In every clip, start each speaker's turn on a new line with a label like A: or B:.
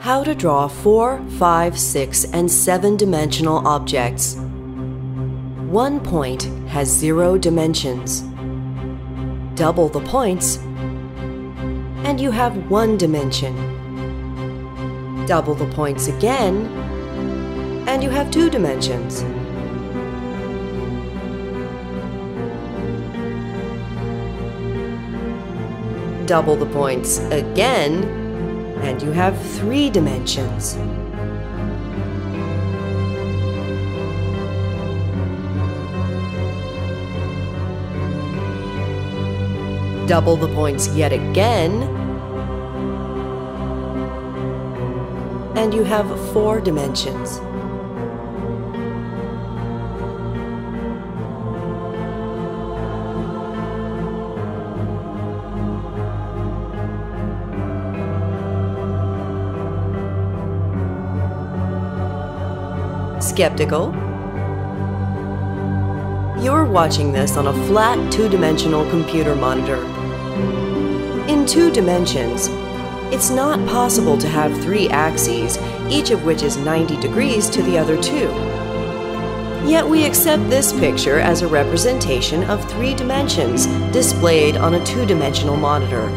A: How to draw 4, 5, 6, and 7 dimensional objects. One point has zero dimensions. Double the points, and you have one dimension. Double the points again, and you have two dimensions. Double the points again, and you have three dimensions. Double the points yet again, and you have four dimensions. Skeptical? You're watching this on a flat two-dimensional computer monitor. In two dimensions, it's not possible to have three axes, each of which is 90 degrees to the other two. Yet we accept this picture as a representation of three dimensions displayed on a two-dimensional monitor.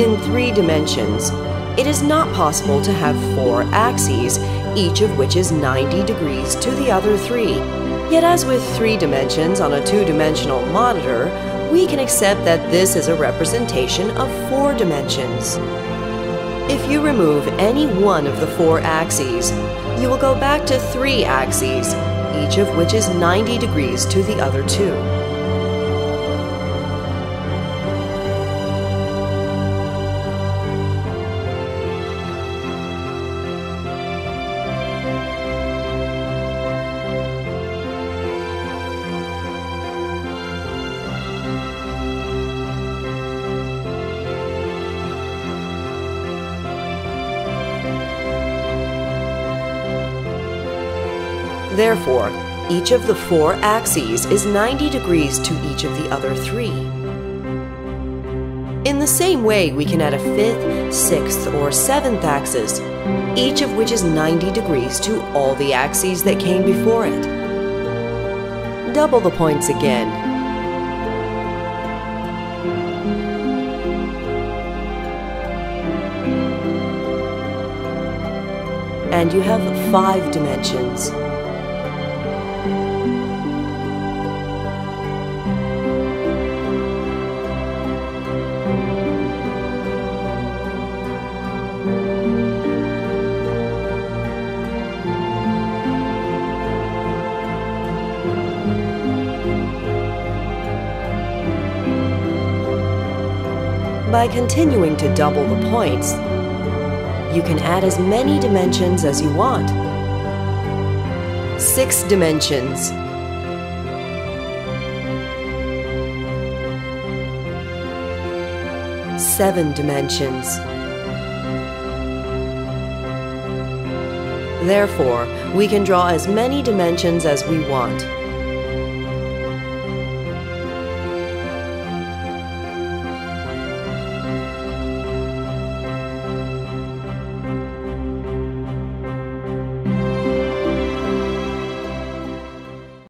A: In three dimensions, it is not possible to have four axes, each of which is 90 degrees to the other three. Yet as with three dimensions on a two-dimensional monitor, we can accept that this is a representation of four dimensions. If you remove any one of the four axes, you will go back to three axes, each of which is 90 degrees to the other two. Therefore, each of the four axes is 90 degrees to each of the other three. In the same way, we can add a fifth, sixth, or seventh axis, each of which is 90 degrees to all the axes that came before it. Double the points again. And you have five dimensions. By continuing to double the points, you can add as many dimensions as you want. Six dimensions. Seven dimensions. Therefore, we can draw as many dimensions as we want.